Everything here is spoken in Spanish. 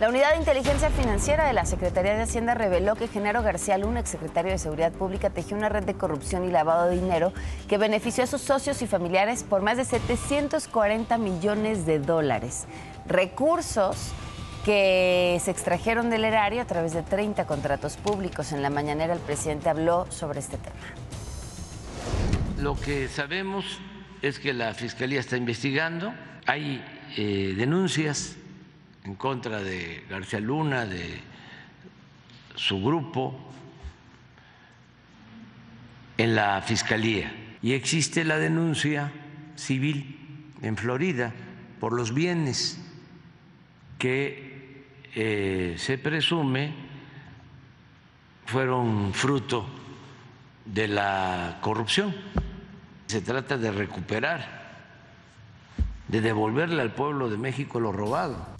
La Unidad de Inteligencia Financiera de la Secretaría de Hacienda reveló que Genaro García Luna, exsecretario de Seguridad Pública, tejió una red de corrupción y lavado de dinero que benefició a sus socios y familiares por más de 740 millones de dólares. Recursos que se extrajeron del erario a través de 30 contratos públicos. En la mañanera el presidente habló sobre este tema. Lo que sabemos es que la Fiscalía está investigando, hay eh, denuncias en contra de García Luna, de su grupo, en la Fiscalía. Y existe la denuncia civil en Florida por los bienes que eh, se presume fueron fruto de la corrupción. Se trata de recuperar, de devolverle al pueblo de México lo robado.